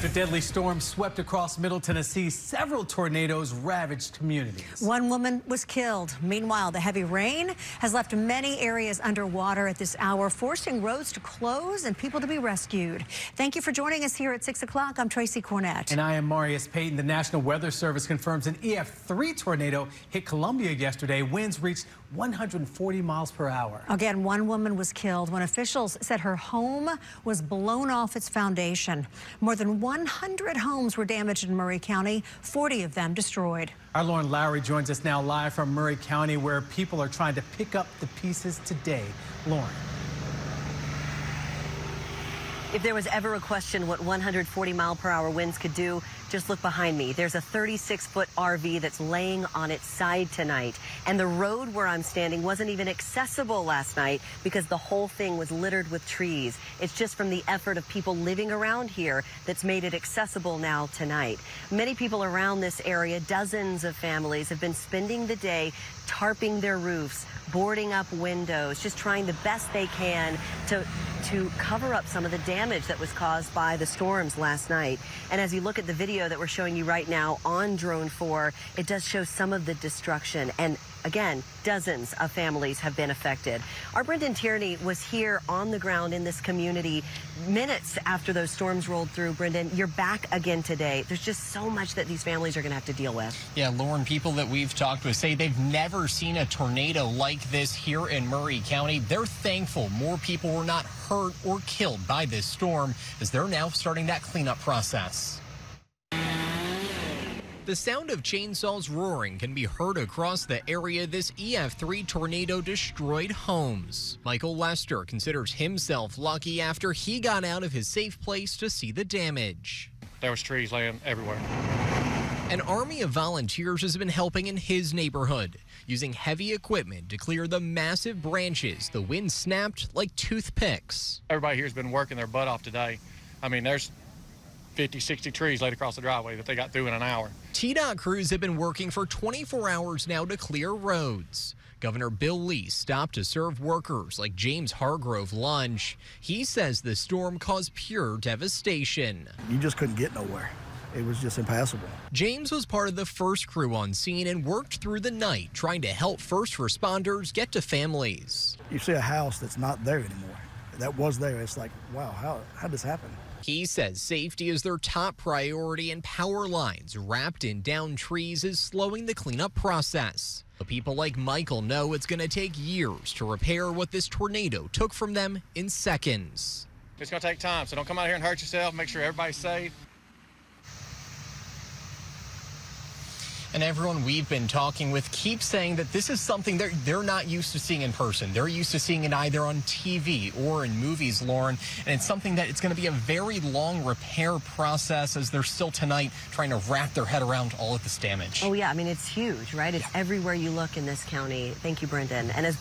After deadly storms swept across Middle Tennessee, several tornadoes ravaged communities. One woman was killed. Meanwhile, the heavy rain has left many areas underwater at this hour, forcing roads to close and people to be rescued. Thank you for joining us here at 6 o'clock. I'm Tracy Cornett. And I am Marius Payton. The National Weather Service confirms an EF3 tornado hit Columbia yesterday. Winds reached 140 miles per hour. Again, one woman was killed when officials said her home was blown off its foundation. More than 100 homes were damaged in Maury County, 40 of them destroyed. Our Lauren Lowry joins us now live from Maury County where people are trying to pick up the pieces today. Lauren. If there was ever a question what 140 mile per hour winds could do, just look behind me. There's a 36 foot RV that's laying on its side tonight. And the road where I'm standing wasn't even accessible last night because the whole thing was littered with trees. It's just from the effort of people living around here that's made it accessible now tonight. Many people around this area, dozens of families have been spending the day tarping their roofs, boarding up windows, just trying the best they can to to cover up some of the damage that was caused by the storms last night. And as you look at the video that we're showing you right now on Drone 4, it does show some of the destruction. And Again, dozens of families have been affected. Our Brendan Tierney was here on the ground in this community minutes after those storms rolled through. Brendan, you're back again today. There's just so much that these families are going to have to deal with. Yeah, Lauren, people that we've talked with say they've never seen a tornado like this here in Maury County. They're thankful more people were not hurt or killed by this storm as they're now starting that cleanup process. The sound of chainsaws roaring can be heard across the area this EF3 tornado destroyed homes. Michael Lester considers himself lucky after he got out of his safe place to see the damage. There was trees laying everywhere. An army of volunteers has been helping in his neighborhood, using heavy equipment to clear the massive branches the wind snapped like toothpicks. Everybody here has been working their butt off today. I mean, there's 50, 60 trees laid across the driveway that they got through in an hour. TDOT crews have been working for 24 hours now to clear roads. Governor Bill Lee stopped to serve workers like James Hargrove lunch. He says the storm caused pure devastation. You just couldn't get nowhere. It was just impassable. James was part of the first crew on scene and worked through the night trying to help first responders get to families. You see a house that's not there anymore. That was there. It's like, wow, how, how did this happen? He says safety is their top priority and power lines wrapped in down trees is slowing the cleanup process. But people like Michael know it's going to take years to repair what this tornado took from them in seconds. It's going to take time, so don't come out here and hurt yourself. Make sure everybody's safe. And everyone we've been talking with keeps saying that this is something they're, they're not used to seeing in person. They're used to seeing it either on TV or in movies, Lauren. And it's something that it's going to be a very long repair process as they're still tonight trying to wrap their head around all of this damage. Oh, yeah. I mean, it's huge, right? It's everywhere you look in this county. Thank you, Brendan. And as